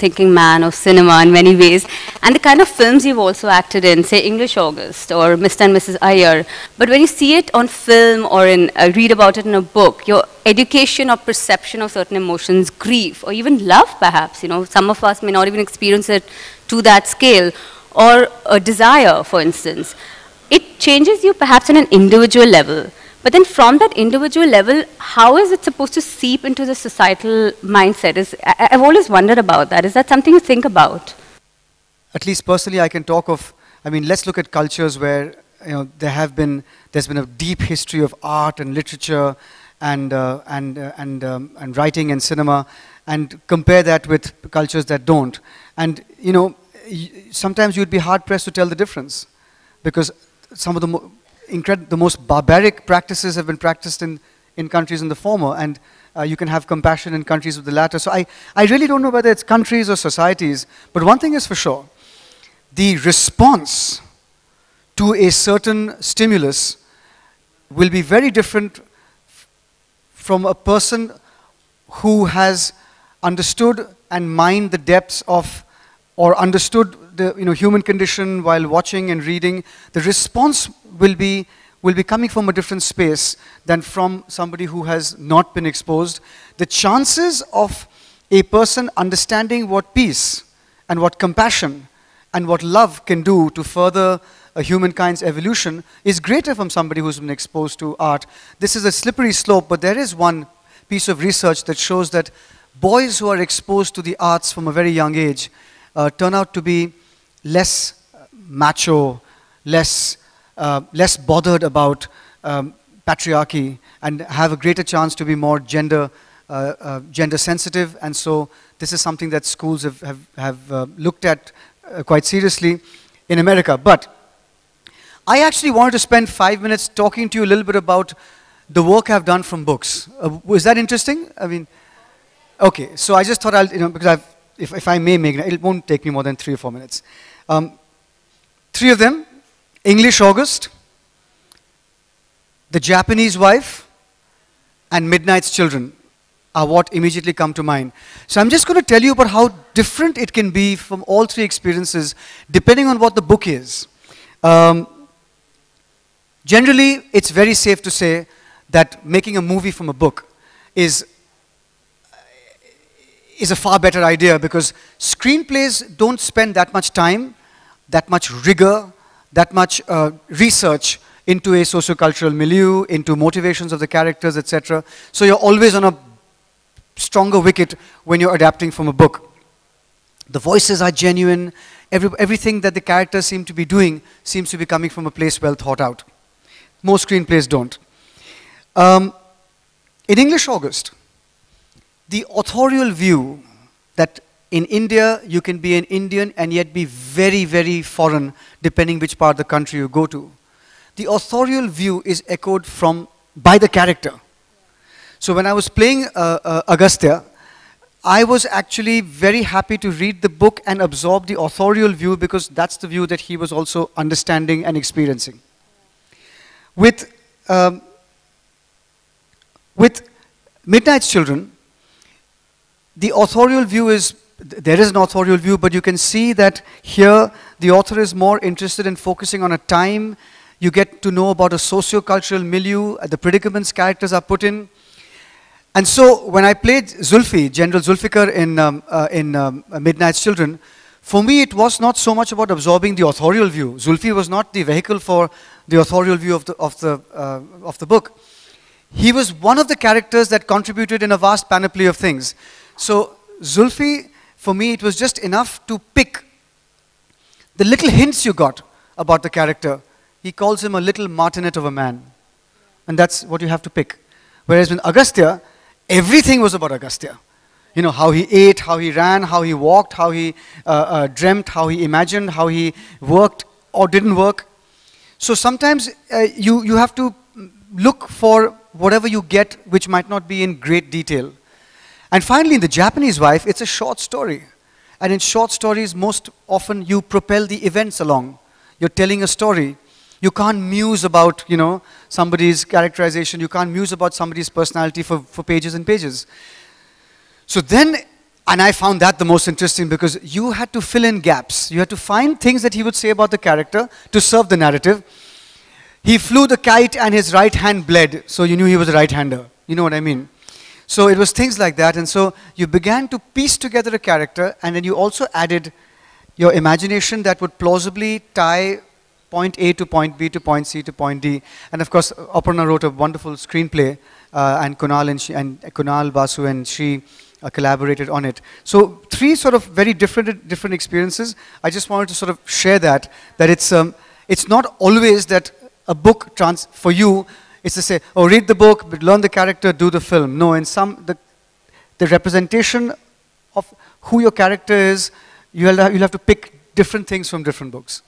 thinking man of cinema in many ways, and the kind of films you've also acted in, say English August or Mr. and Mrs. Iyer. But when you see it on film or in, uh, read about it in a book, your education or perception of certain emotions, grief, or even love perhaps, you know, some of us may not even experience it to that scale, or a desire, for instance. It changes you perhaps on an individual level. But then from that individual level, how is it supposed to seep into the societal mindset? Is, I, I've always wondered about that. Is that something you think about? At least personally, I can talk of, I mean, let's look at cultures where, you know, there have been, there's been a deep history of art and literature and, uh, and, uh, and, um, and writing and cinema and compare that with cultures that don't. And, you know, sometimes you'd be hard pressed to tell the difference because some of the the most barbaric practices have been practiced in, in countries in the former, and uh, you can have compassion in countries of the latter. So I, I really don't know whether it's countries or societies, but one thing is for sure the response to a certain stimulus will be very different from a person who has understood and mined the depths of or understood the you know, human condition while watching and reading, the response will be, will be coming from a different space than from somebody who has not been exposed. The chances of a person understanding what peace and what compassion and what love can do to further a humankind's evolution is greater from somebody who's been exposed to art. This is a slippery slope, but there is one piece of research that shows that boys who are exposed to the arts from a very young age uh, turn out to be less macho, less, uh, less bothered about um, patriarchy, and have a greater chance to be more gender, uh, uh gender sensitive. And so this is something that schools have, have, have uh, looked at uh, quite seriously in America. But I actually wanted to spend five minutes talking to you a little bit about the work I've done from books. was that interesting? I mean, okay, so I just thought I'll, you know, because I've if, if I may, Meghna, it won't take me more than three or four minutes. Um, three of them, English August, The Japanese Wife, and Midnight's Children are what immediately come to mind. So I'm just going to tell you about how different it can be from all three experiences, depending on what the book is. Um, generally, it's very safe to say that making a movie from a book is is a far better idea because screenplays don't spend that much time, that much rigor, that much uh, research into a sociocultural milieu, into motivations of the characters, etc. So you're always on a stronger wicket when you're adapting from a book. The voices are genuine. Every, everything that the characters seem to be doing seems to be coming from a place well thought out. Most screenplays don't. Um, in English August, the authorial view that in India you can be an Indian and yet be very, very foreign depending which part of the country you go to. The authorial view is echoed from by the character. So when I was playing uh, uh, Agastya, I was actually very happy to read the book and absorb the authorial view because that's the view that he was also understanding and experiencing. With, um, with Midnight's Children, the authorial view is, there is an authorial view, but you can see that here the author is more interested in focusing on a time. You get to know about a socio-cultural milieu, the predicaments characters are put in. And so when I played Zulfi, General Zulfikar in, um, uh, in um, Midnight's Children, for me it was not so much about absorbing the authorial view. Zulfi was not the vehicle for the authorial view of the, of the, uh, of the book. He was one of the characters that contributed in a vast panoply of things. So Zulfi, for me, it was just enough to pick the little hints you got about the character. He calls him a little martinet of a man. And that's what you have to pick. Whereas with Agastya, everything was about Agastya. You know, how he ate, how he ran, how he walked, how he uh, uh, dreamt, how he imagined, how he worked or didn't work. So sometimes uh, you, you have to look for whatever you get which might not be in great detail. And finally, in The Japanese Wife, it's a short story. And in short stories, most often you propel the events along. You're telling a story. You can't muse about, you know, somebody's characterization. You can't muse about somebody's personality for, for pages and pages. So then And I found that the most interesting because you had to fill in gaps. You had to find things that he would say about the character to serve the narrative. He flew the kite and his right hand bled, so you knew he was a right hander. You know what I mean? So it was things like that. And so you began to piece together a character, and then you also added your imagination that would plausibly tie point A to point B to point C to point D. And of course, Aparna wrote a wonderful screenplay, uh, and Kunal and, she, and Kunal Basu and she uh, collaborated on it. So three sort of very different different experiences. I just wanted to sort of share that that it's um, it's not always that a book trans for you is to say, oh, read the book, learn the character, do the film. No, in some the the representation of who your character is, you'll have, you'll have to pick different things from different books.